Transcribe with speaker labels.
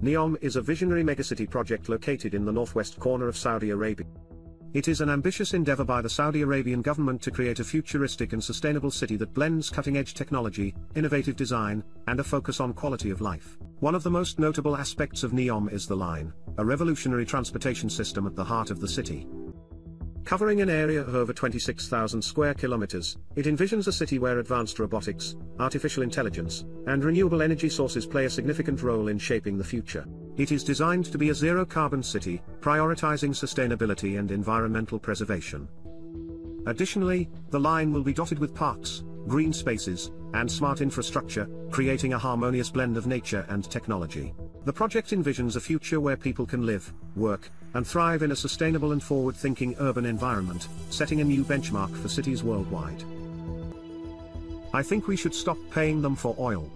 Speaker 1: NEOM is a visionary megacity project located in the northwest corner of Saudi Arabia. It is an ambitious endeavor by the Saudi Arabian government to create a futuristic and sustainable city that blends cutting-edge technology, innovative design, and a focus on quality of life. One of the most notable aspects of NEOM is the line, a revolutionary transportation system at the heart of the city. Covering an area of over 26,000 square kilometers, it envisions a city where advanced robotics, artificial intelligence, and renewable energy sources play a significant role in shaping the future. It is designed to be a zero-carbon city, prioritizing sustainability and environmental preservation. Additionally, the line will be dotted with parks, green spaces, and smart infrastructure, creating a harmonious blend of nature and technology. The project envisions a future where people can live, work, and thrive in a sustainable and forward-thinking urban environment, setting a new benchmark for cities worldwide. I think we should stop paying them for oil.